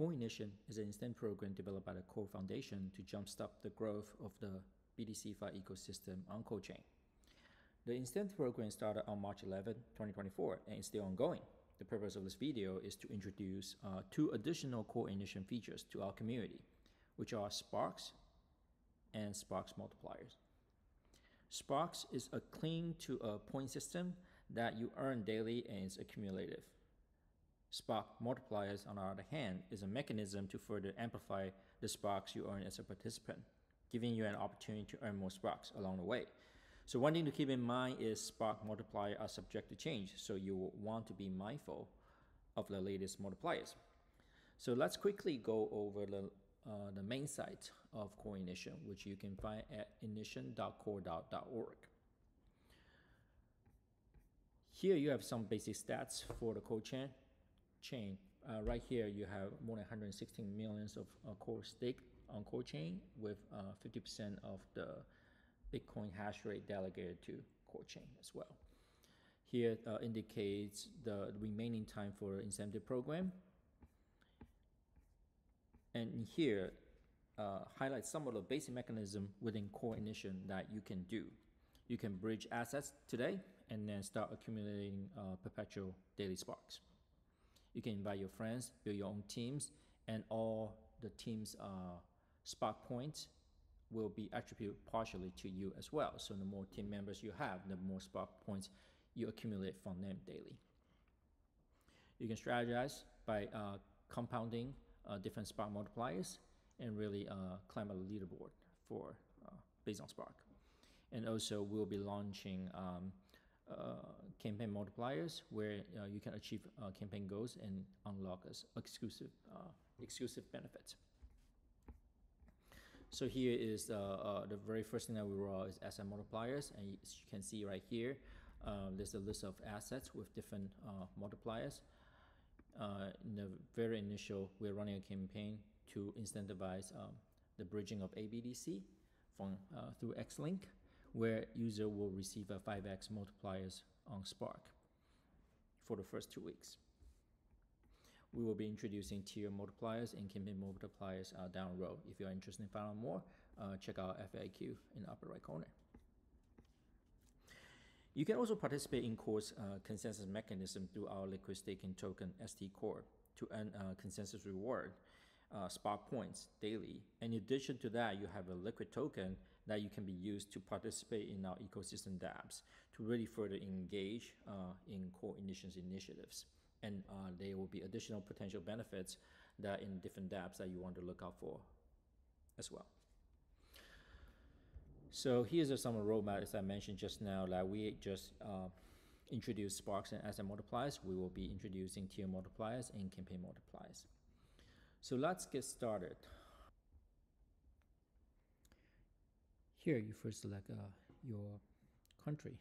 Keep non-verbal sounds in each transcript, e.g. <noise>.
Core Ignition is an incentive program developed by the Core Foundation to jumpstart the growth of the BTC-Fi ecosystem on CoreChain. The incentive program started on March 11, 2024, and is still ongoing. The purpose of this video is to introduce uh, two additional Core Ignition features to our community, which are Sparks and Sparks multipliers. Sparks is a clean to a point system that you earn daily and is accumulative. Spark multipliers, on the other hand, is a mechanism to further amplify the sparks you earn as a participant, giving you an opportunity to earn more sparks along the way. So one thing to keep in mind is spark multiplier are subject to change, so you will want to be mindful of the latest multipliers. So let's quickly go over the, uh, the main site of Core Ignition, which you can find at initium.core.org. Here you have some basic stats for the core chain. Chain. Uh, right here you have more than 116 millions of uh, core stake on core chain with 50% uh, of the Bitcoin hash rate delegated to core chain as well. Here uh, indicates the remaining time for incentive program. And here uh, highlights some of the basic mechanism within Core Ignition that you can do. You can bridge assets today and then start accumulating uh, perpetual daily sparks. You can invite your friends, build your own teams, and all the team's uh, spark points will be attributed partially to you as well. So the more team members you have, the more spark points you accumulate from them daily. You can strategize by uh, compounding uh, different spark multipliers and really uh, climb a leaderboard for uh, based on spark. And also we'll be launching um, campaign multipliers where uh, you can achieve campaign goals and unlock exclusive exclusive benefits. So here is uh, uh, the very first thing that we roll is asset multipliers, and as you can see right here, um, there's a list of assets with different uh, multipliers. Uh, in the very initial, we're running a campaign to incentivize um, the bridging of aBTC from uh, through Xlink, where user will receive a 5x multipliers on Spark for the first two weeks we will be introducing tier multipliers and campaign multipliers uh, down the road. If you're interested in finding out more, uh, check out FAQ in the upper right corner. You can also participate in course uh, consensus mechanism through our liquid staking token ST Core to earn uh, consensus reward, uh, spark points daily. In addition to that, you have a liquid token that you can be used to participate in our ecosystem dApps to really further engage uh, in Core Ignition's initiatives and uh, there will be additional potential benefits that in different dApps that you want to look out for as well. So here's some roadmap as I mentioned just now that we just uh, introduced Sparks and asset multipliers. We will be introducing tier multipliers and campaign multipliers. So let's get started. Here you first select uh, your country.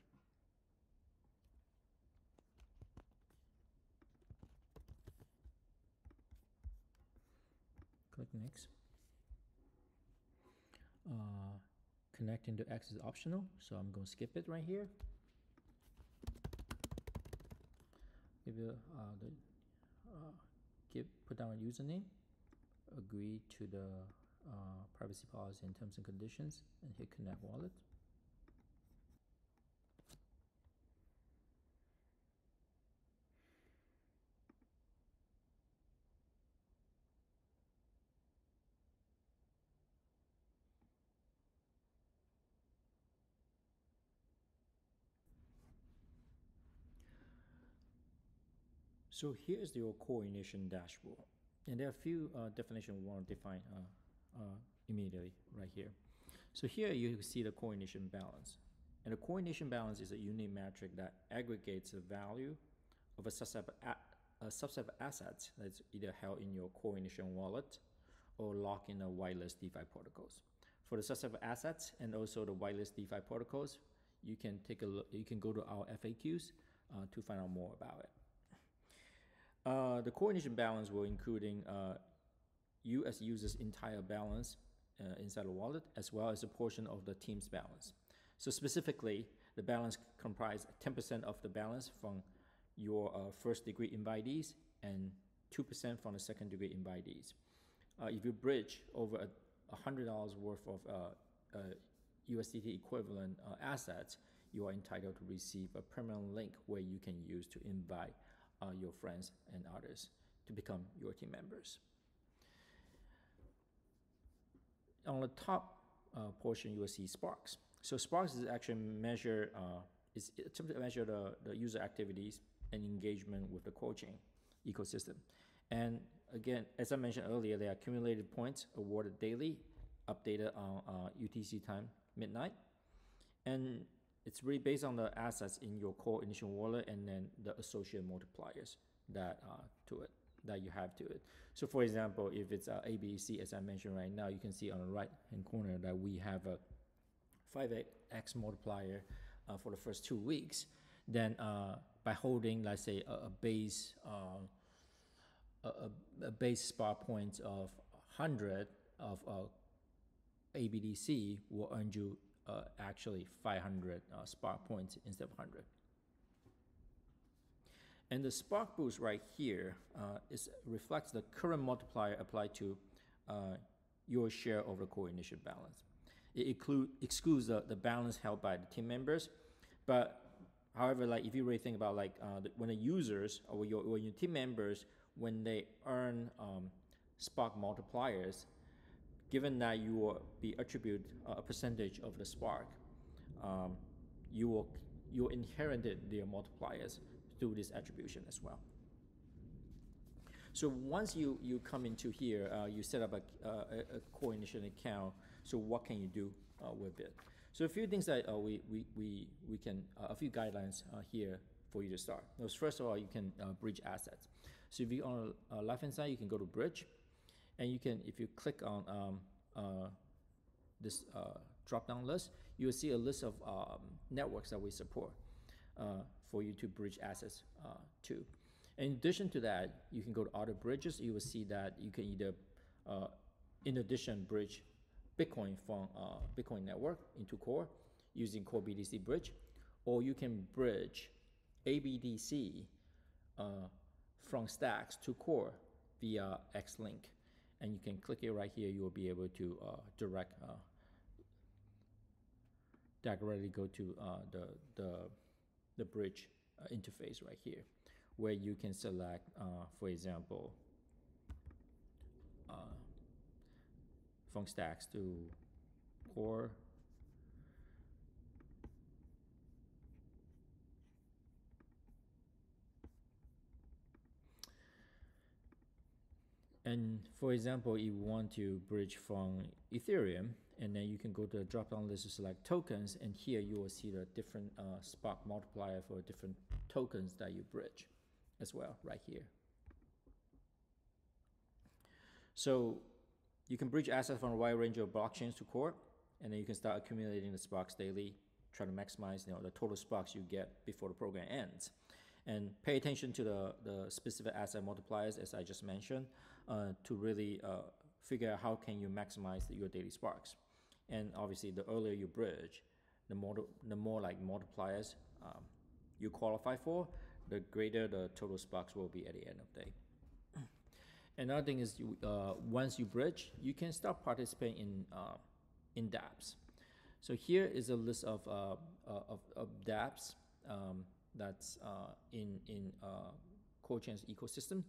click next. Uh, connecting to X is optional, so I'm going to skip it right here. Give you uh, the uh, give put down a username, agree to the uh, privacy policy and terms and conditions, and hit connect wallet. So here's your Core Ignition dashboard. And there are a few uh, definitions we want to define uh, uh, immediately right here. So here you see the Core Ignition balance. And the Core Ignition balance is a unique metric that aggregates the value of a subset of, a subset of assets that's either held in your Core Ignition wallet or locked in the whitelist DeFi protocols. For the subset of assets and also the whitelist DeFi protocols, you can take a look, you can go to our FAQs uh, to find out more about it. Uh, the Core Ignition balance will including uh, you as user's entire balance uh, inside the wallet, as well as a portion of the team's balance. So specifically, the balance comprises 10% of the balance from your uh, first degree invitees and 2% from the second degree invitees. Uh, if you bridge over a $100 worth of USDT equivalent assets, you are entitled to receive a permanent link where you can use to invite uh, your friends and others to become your team members. On the top uh, portion, you will see Sparks. So Sparks is actually measure uh, is to measure the, the user activities and engagement with the CoreChain ecosystem. And again, as I mentioned earlier, they accumulated points awarded daily, updated on uh, UTC time midnight, and it's really based on the assets in your Core Ignition wallet and then the associated multipliers that uh, to it that you have to it. So for example, if it's uh, aBTC, as I mentioned right now, you can see on the right hand corner that we have a 5x multiplier uh, for the first two weeks. Then uh, by holding, let's say, a, a base uh, a, a, base spot point of 100 of uh, aBTC will earn you uh, actually 500 uh, spark points instead of 100. And the spark boost right here uh, is, reflects the current multiplier applied to uh, your share of the Core Ignition balance. It include, excludes the, the balance held by the team members, but however, like if you really think about like uh, the, when the users or your, or your team members, when they earn um, spark multipliers, given that you will be attribute a percentage of the spark, um, you will you inherited their multipliers through this attribution as well. So once you, you come into here, uh, you set up a, uh, a initial account. So what can you do uh, with it? So a few things that uh, we, we, we, we can, uh, a few guidelines uh, here for you to start. First of all, you can bridge assets. So if you're on the left hand side, you can go to bridge and you can, if you click on um, this drop down list, you will see a list of um, networks that we support for you to bridge assets uh, to. In addition to that, you can go to other bridges. You will see that you can either, uh, in addition, bridge Bitcoin from uh, Bitcoin network into Core using Core BTC Bridge, or you can bridge aBTC uh, from Stacks to Core via Xlink. And you can click it right here. You will be able to uh, direct uh, directly go to the the the bridge uh, interface right here, where you can select, uh, for example, uh, from stacks to core. And for example, if you want to bridge from Ethereum and then you can go to the drop down list to select tokens and here you will see the different uh, spark multiplier for different tokens that you bridge as well right here. So you can bridge assets from a wide range of blockchains to core and then you can start accumulating the sparks daily try to maximize you know the total sparks you get before the program ends. And pay attention to the, the specific asset multipliers as I just mentioned to really uh, figure out how can you maximize your daily sparks and obviously the earlier you bridge, the more the more like multipliers um, you qualify for, the greater the total sparks will be at the end of the day. Another thing is you, uh, once you bridge, you can start participating in uh, in dApps. So here is a list of uh, uh of, of dApps um, that's uh, in in uh, CoreChain's ecosystem,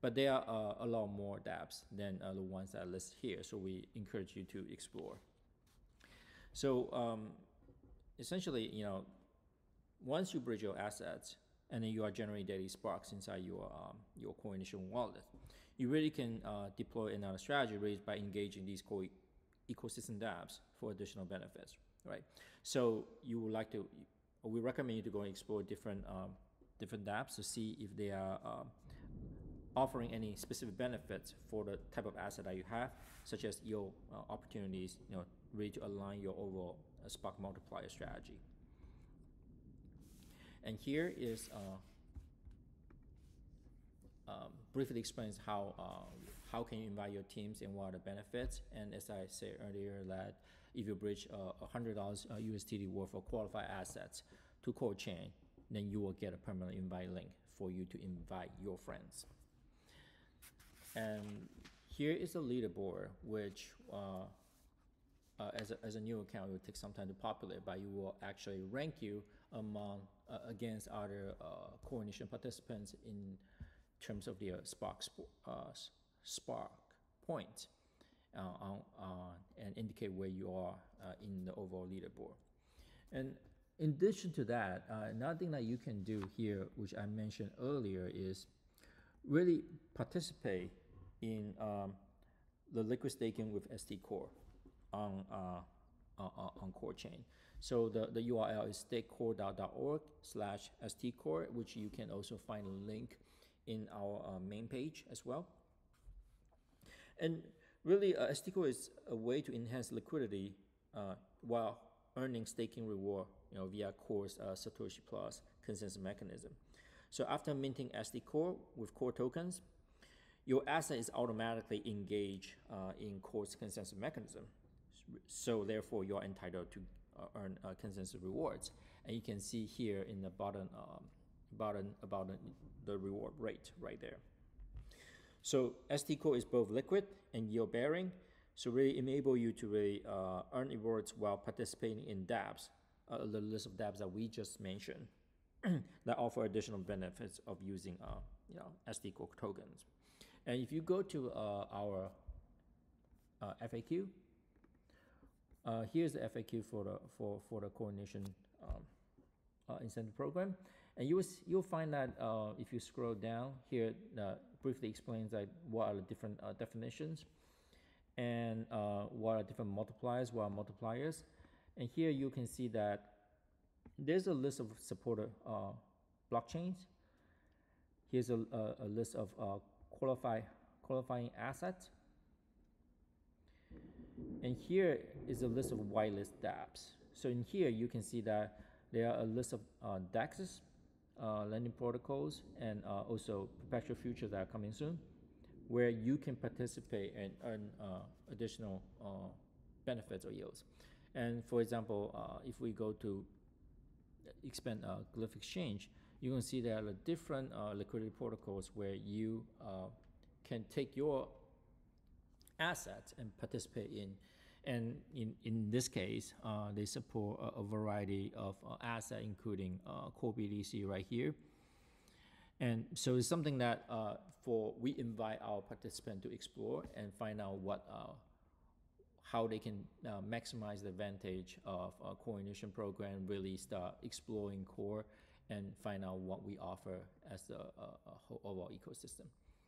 but there are a lot more dApps than the ones that I list here. So we encourage you to explore. So um, essentially, you know, once you bridge your assets and then you are generating daily sparks inside your um, your Core Ignition wallet, you really can uh, deploy another strategy really by engaging these core ecosystem dApps for additional benefits, right? So you would like to, we recommend you to go and explore different um, different dApps to see if they are um, offering any specific benefits for the type of asset that you have, such as your uh, opportunities, you know, really to align your overall uh, spark multiplier strategy. And here is uh, um, briefly explains how uh, how can you invite your teams and what are the benefits. And as I said earlier, that if you bridge uh, $100 uh, USDT worth of qualified assets to core chain, then you will get a permanent invite link for you to invite your friends. And here is the leaderboard, which uh, uh, as, a, as a new account, it will take some time to populate, but it will actually rank you among uh, against other uh, Core Ignition participants in terms of their Spark sp- uh, Spark point uh, on, and indicate where you are uh, in the overall leaderboard. And in addition to that, another thing that you can do here, which I mentioned earlier, is really participate in um, the liquid staking with ST Core on uh, on, on on Core Chain. So the, the URL is stakecore.org slash stcore, which you can also find a link in our uh, main page as well. And really, uh, stcore is a way to enhance liquidity uh, while earning staking reward, you know, via Core's uh, Satoshi Plus consensus mechanism. So after minting ST Core with Core tokens, your asset is automatically engaged uh, in Core's consensus mechanism. So therefore, you are entitled to uh, earn uh, consensus rewards. And you can see here in the bottom, um, bottom about the, reward rate right there. So ST Core is both liquid and yield bearing, so really enable you to really uh, earn rewards while participating in dApps, uh, the list of dApps that we just mentioned, <clears throat> that offer additional benefits of using uh, you know tokens. And if you go to uh, our uh, FAQ, uh, here's the FAQ for the for for the Core Ignition um, uh, incentive program, and you will you'll find that uh, if you scroll down here, uh, briefly explains like what are the different definitions, and what are different multipliers, what are multipliers, and here you can see that there's a list of supported blockchains. Here's a, a, a list of qualify qualifying assets. And here is a list of whitelist dApps. So in here, you can see that there are a list of uh, DEXs, uh, lending protocols, and uh, also perpetual futures that are coming soon, where you can participate and earn uh, additional uh, benefits or yields. And for example, uh, if we go to expand uh, Glyph Exchange, you can see there are different uh, liquidity protocols where you uh, can take your assets and participate in. And in, in this case, uh, they support a, a variety of uh, assets, including uh, core BTC right here. And so it's something that uh, for we invite our participant to explore and find out what uh, how they can uh, maximize the advantage of a Core Ignition program, really start exploring core and find out what we offer as a, a, a whole overall ecosystem.